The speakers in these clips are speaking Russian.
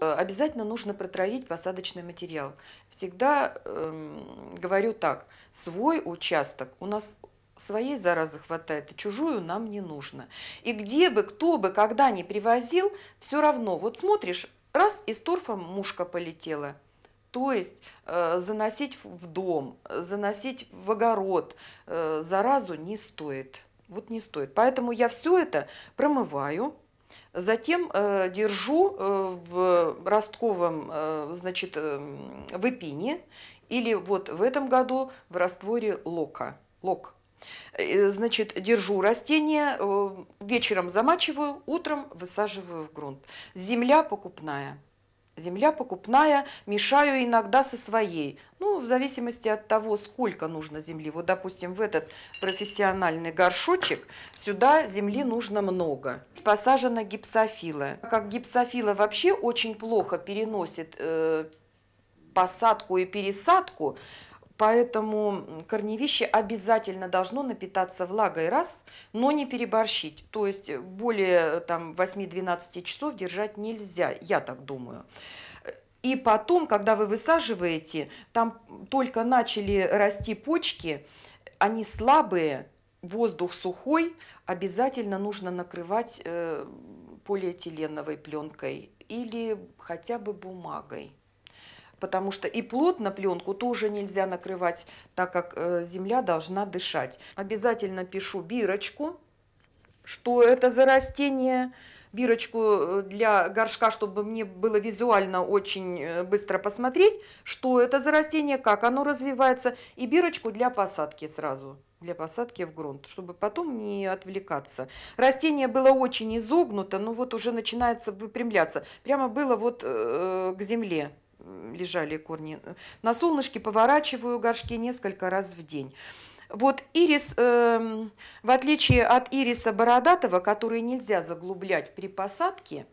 Э, Обязательно нужно протравить посадочный материал. Всегда эм, говорю так, свой участок у нас своей заразы хватает, и чужую нам не нужно. И где бы, кто бы, когда ни привозил, все равно, вот смотришь, раз из торфа мушка полетела, то есть э, заносить в дом, заносить в огород э, заразу не стоит. Вот не стоит. Поэтому я все это промываю, затем э, держу э, в ростковом, э, значит, э, в эпине, или вот в этом году в растворе лока. Лок. Э, Значит, держу растение, э, вечером замачиваю, утром высаживаю в грунт. Земля покупная. Земля покупная, мешаю иногда со своей. Ну, в зависимости от того, сколько нужно земли. Вот, допустим, в этот профессиональный горшочек сюда земли нужно много. Посажена гипсофила. Как гипсофила вообще очень плохо переносит э, посадку и пересадку, Поэтому корневище обязательно должно напитаться влагой раз, но не переборщить. То есть более там, 8-12 часов держать нельзя, я так думаю. И потом, когда вы высаживаете, там только начали расти почки, они слабые, воздух сухой, обязательно нужно накрывать э, полиэтиленовой пленкой или хотя бы бумагой потому что и плод на пленку тоже нельзя накрывать, так как э, земля должна дышать. Обязательно пишу бирочку, что это за растение, бирочку э, для горшка, чтобы мне было визуально очень э, быстро посмотреть, что это за растение, как оно развивается, и бирочку для посадки сразу для посадки в грунт, чтобы потом не отвлекаться. Растение было очень изогнуто, но вот уже начинается выпрямляться. Прямо было вот э, к земле лежали корни. На солнышке поворачиваю горшки несколько раз в день. Вот ирис, э, в отличие от ириса бородатого, который нельзя заглублять при посадке,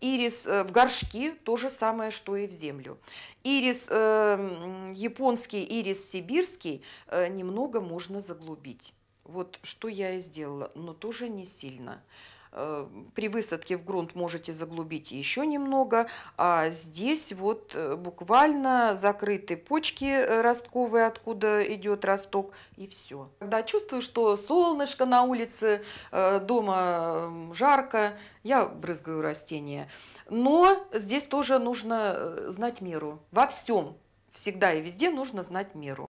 ирис э, в горшки то же самое, что и в землю. Ирис э, японский, ирис сибирский э, немного можно заглубить. Вот что я и сделала, но тоже не сильно. Э, при высадке в грунт можете заглубить еще немного, а здесь вот э, буквально закрыты почки э, ростковые, откуда идет росток, и все. Когда чувствую, что солнышко на улице, дома жарко, я брызгаю растения. Но здесь тоже нужно знать меру. Во всем, всегда и везде нужно знать меру.